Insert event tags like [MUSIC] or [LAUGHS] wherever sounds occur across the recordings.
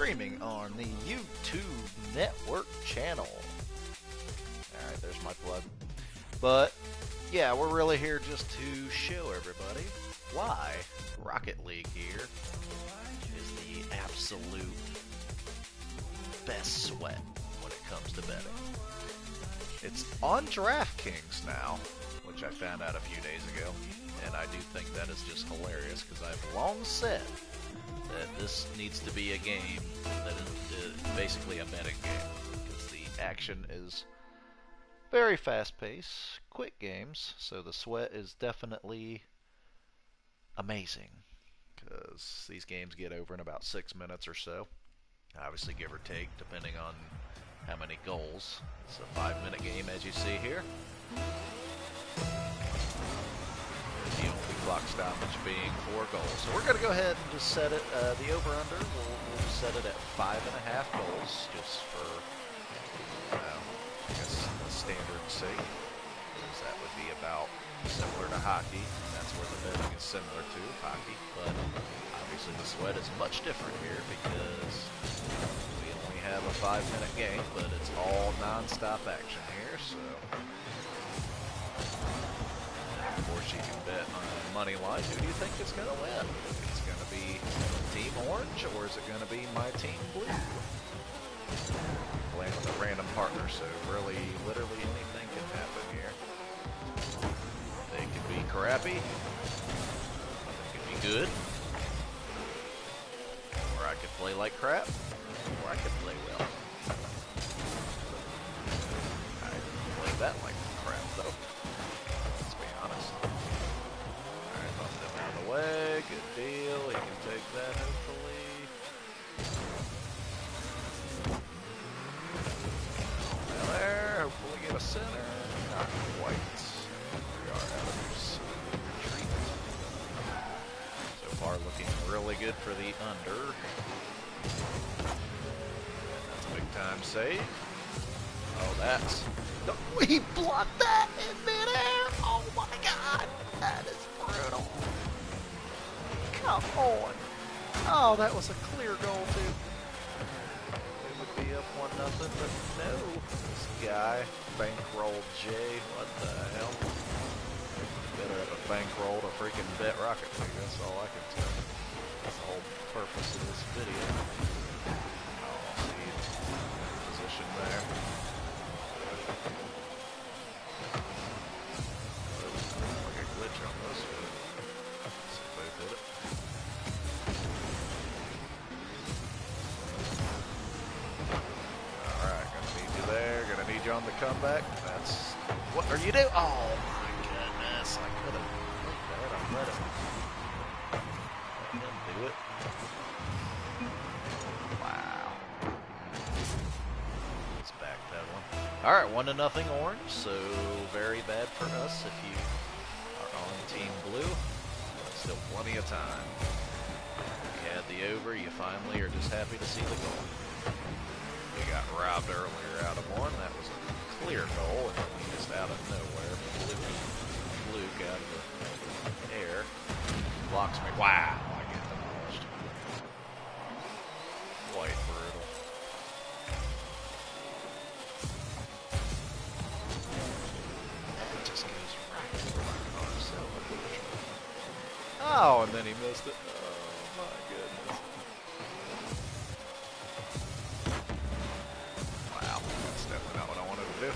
streaming on the YouTube Network channel. Alright, there's my plug. But, yeah, we're really here just to show everybody why Rocket League here is the absolute best sweat when it comes to betting. It's on DraftKings now, which I found out a few days ago, and I do think that is just hilarious because I've long said this needs to be a game that is uh, basically a betting game because the action is very fast paced, quick games, so the sweat is definitely amazing because these games get over in about six minutes or so. Obviously, give or take, depending on how many goals. It's a five minute game, as you see here. Clock stoppage being four goals. So we're going to go ahead and just set it, uh, the over under, we'll, we'll, set it at five and a half goals just for, uh, I guess, standard's sake. Because that would be about similar to hockey. That's where the betting is similar to hockey. But obviously the sweat is much different here because we only have a five minute game, but it's all non-stop action here. So course you can bet on money line. Who do you think is going to win? It's going to be Team Orange or is it going to be my Team Blue? Playing with a random partner, so really, literally anything can happen here. They could be crappy. They could be good. Or I could play like crap. Or I could play well. I play that like the under. That's a big time save. Oh, that's... No, he blocked that in midair! Oh my god! That is brutal. Come on. Oh, that was a clear goal, too. It would be up one nothing, but no. This guy, Bankroll J, what the hell? Better have a bankroll to freaking bet Rocket League, that's all I can tell you. That's the whole purpose of this video. Oh, position there. Like a glitch on this one. See if both hit it. Alright, gonna need you there. Gonna need you on the comeback. That's what are you doing? Oh my goodness! I could have looked that. I let him. Let him do it. Wow. It's backpedaling. All right, one to nothing orange. So very bad for us if you are on team blue. Still plenty of time. You had the over. You finally are just happy to see the goal. We got robbed earlier out of one. That was a clear goal, and then we just out of nowhere, fluke, fluke out of the air, blocks me. Wow, Oh, and then he missed it. Oh my goodness. Wow, that's definitely not what I wanted to do.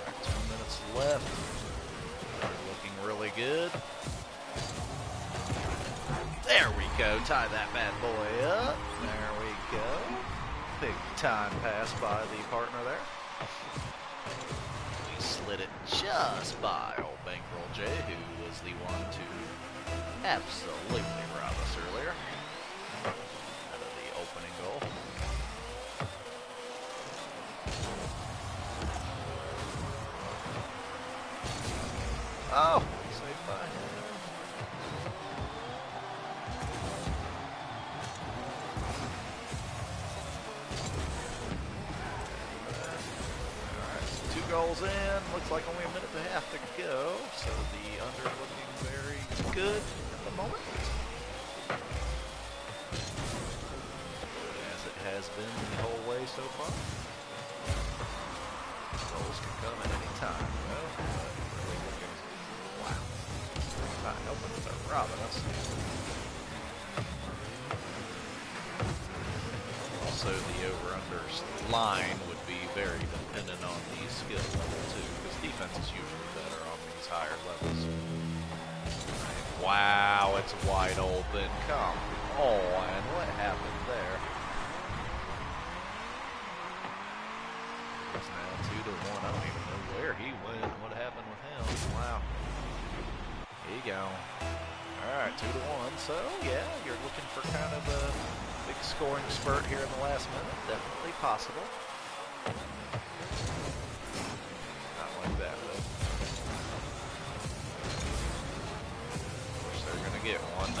Alright, two minutes left. Looking really good. There we go. Tie that bad boy up. There we go. Big time pass by the partner there. Slid it just by old Bankroll J, who was the one to absolutely rob us earlier. Out of the opening goal. Oh, Goals in. Looks like only a minute and a half to go. So the under looking very good at the moment. As it has been the whole way so far. Goals can come at any time. But really wow. Not helping with robbing us. Also, the over-unders line would be very dependent on the skill level, too, because defense is usually better on these higher levels. Wow, it's wide open. Come on, Oh, and what happened there? It's now two to one. I don't even know where he went. What happened with him? Wow. Here you go. All right, two to one. So yeah, you're looking for kind of a big scoring spurt here in the last minute. Definitely possible.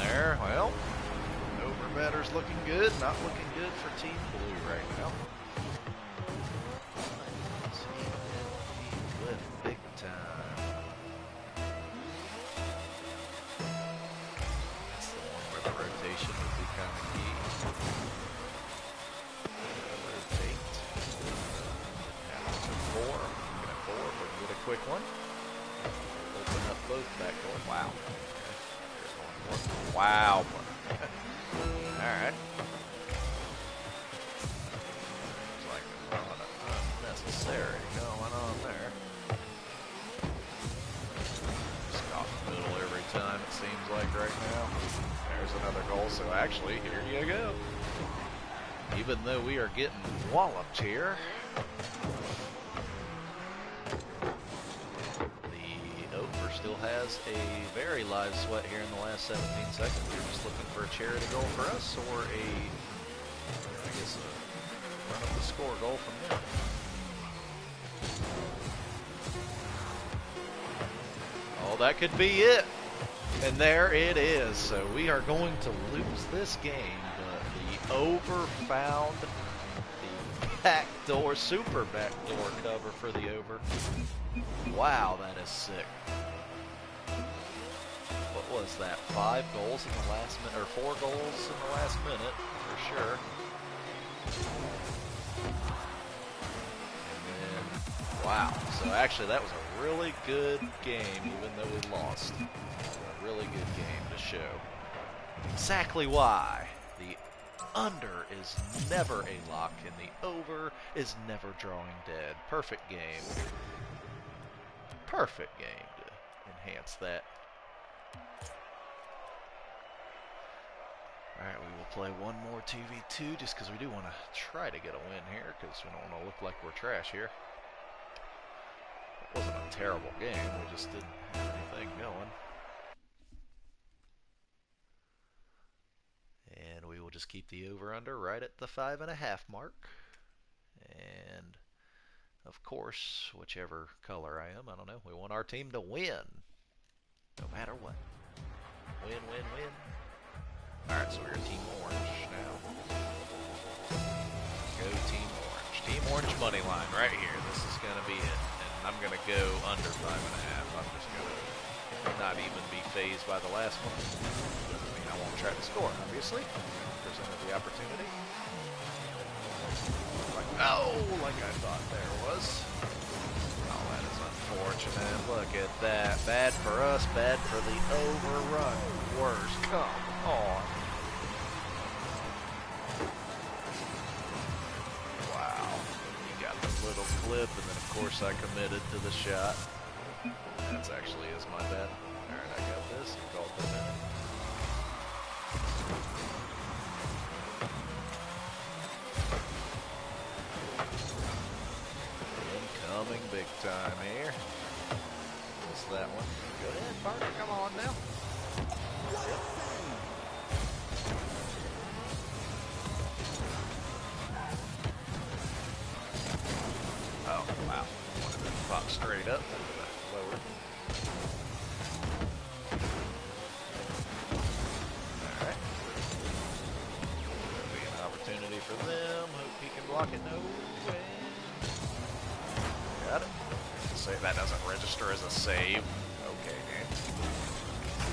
There. Well, over better's looking good. Not looking good for Team Blue right now. Right now. There's another goal, so actually, here you go. Even though we are getting walloped here, the over still has a very live sweat here in the last 17 seconds. You're just looking for a charity goal for us or a, I guess, a run up the score goal from them. Oh, that could be it. And there it is. So we are going to lose this game, but the over found the backdoor, super backdoor cover for the over. Wow, that is sick. What was that? Five goals in the last minute, or four goals in the last minute, for sure. And then, wow. So actually, that was a really good game, even though we lost. Really good game to show exactly why the under is never a lock and the over is never drawing dead. Perfect game. Perfect game to enhance that. Alright, we will play one more 2v2 just because we do want to try to get a win here because we don't want to look like we're trash here. It wasn't a terrible game, we just didn't have anything going. And we will just keep the over-under right at the five and a half mark. And of course, whichever color I am, I don't know, we want our team to win. No matter what. Win, win, win. Alright, so we're Team Orange now. Go Team Orange. Team Orange money line right here. This is going to be it. And I'm going to go under five and a half. I'm just going to not even be phased by the last one. I won't try to score, obviously. Presented the opportunity. Like, oh, like I thought there was. Oh, that is unfortunate. Look at that. Bad for us, bad for the overrun. Worse. Come on. Wow. You got the little clip, and then of course I committed to the shot. That's actually is my bad. Alright, I got this. Called the minute. Incoming big time here. What's that one? Go ahead, Parker. Come on now.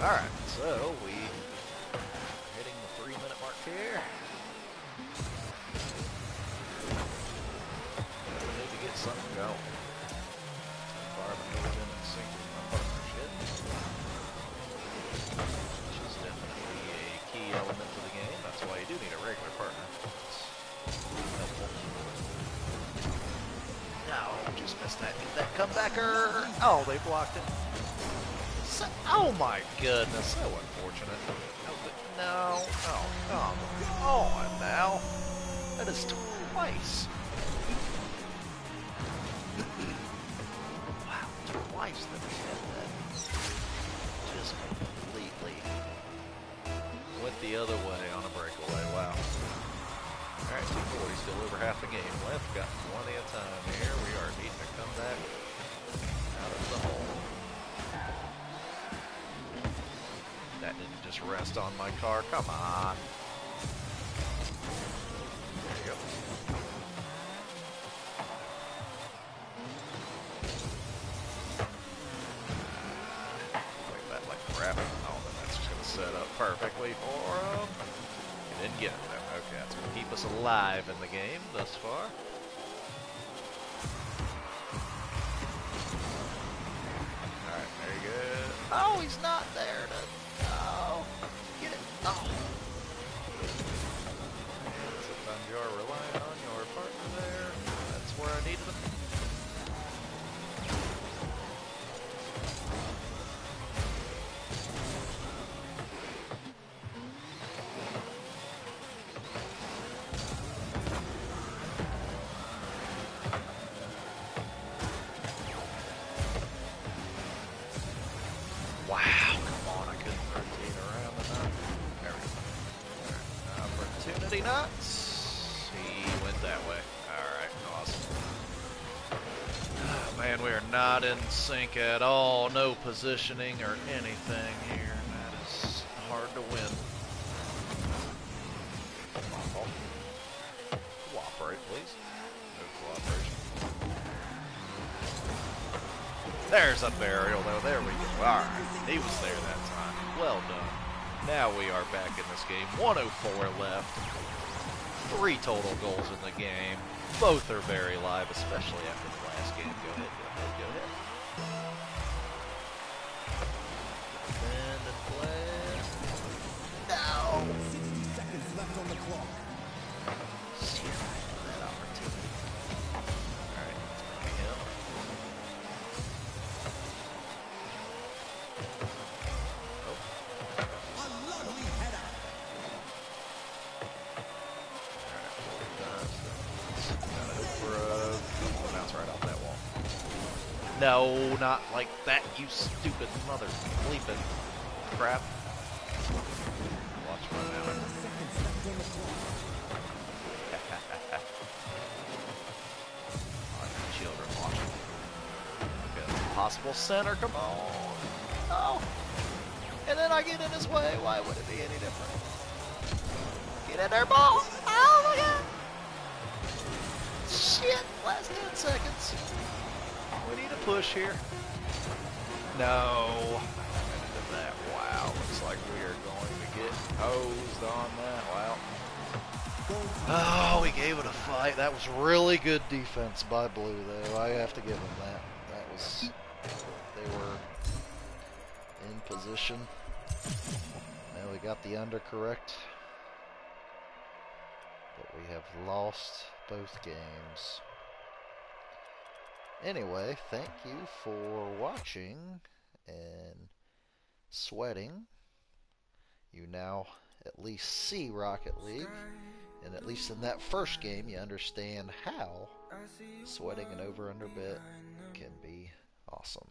Alright, so we are hitting the three minute mark here. We need to get something going. Been going in and sync with my partner shit. Which is definitely a key element to the game. That's why you do need a regular partner. No, just missed that. Get that comebacker. Oh, they blocked it. Oh my goodness, so unfortunate. Oh, but no, oh, come on now. That is twice. Didn't rest on my car. Come on. There you go. Like that, like crap. Oh, then that's just gonna set up perfectly for him. He didn't get it though. Okay, that's gonna keep us alive in the game thus far. Alright, there you go. Oh, he's not there Alright, opportunity nuts. He went that way. Alright, awesome. Ah, Man, we are not in sync at all. No positioning or anything here. That is hard to win. Oh. Cooperate, please. No cooperation. There's a burial, though. There we go. All right. He was there that time. Well done. Now we are back in this game. 104 left. Three total goals in the game. Both are very live, especially after the last game. Go ahead, go ahead, go ahead. And play. No! 60 seconds left on the clock. No, not like that, you stupid mother bleeping crap. Watch my. On your [LAUGHS] children watching. Okay, possible center, come on. Oh. And then I get in his way. Why would it be any different? Get in there, ball. Oh my god. Shit, last 10 seconds. We need a push here. No. That. Wow, looks like we are going to get hosed on that. Wow. Oh, we gave it a fight. That was really good defense by Blue, though. I have to give them that. That was. They were in position. Now we got the under correct. But we have lost both games. Anyway, thank you for watching and sweating. You now at least see Rocket League. And at least in that first game, you understand how sweating an over under bet can be awesome.